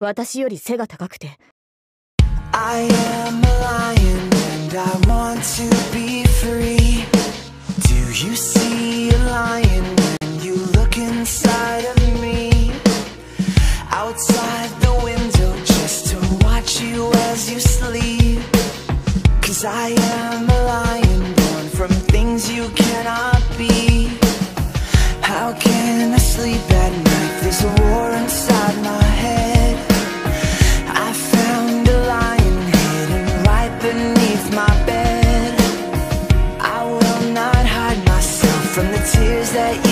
私より背が高くて。I am a lion and I want to be free. Do you see a lion when you look inside of me? Outside the window just to watch you as you sleep. Cause I am a lion born from things you cannot tears that you.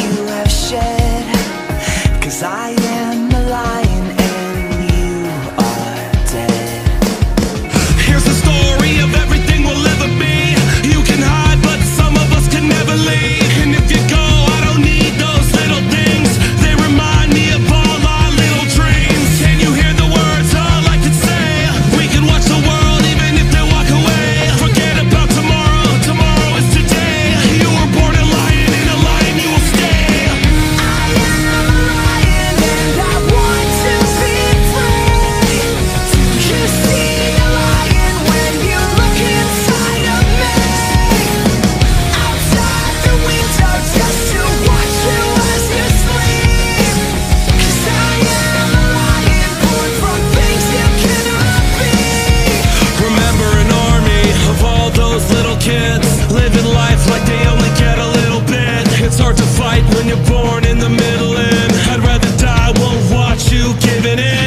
minute.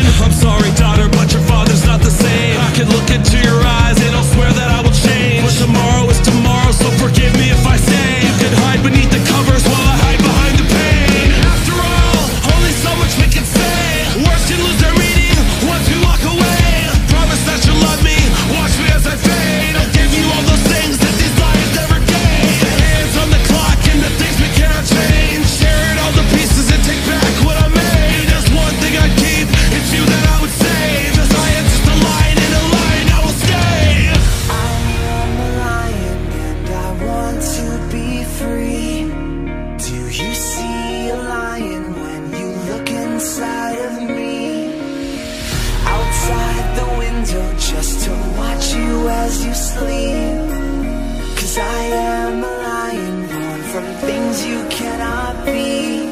Just to watch you as you sleep. Cause I am a lion born from things you cannot be.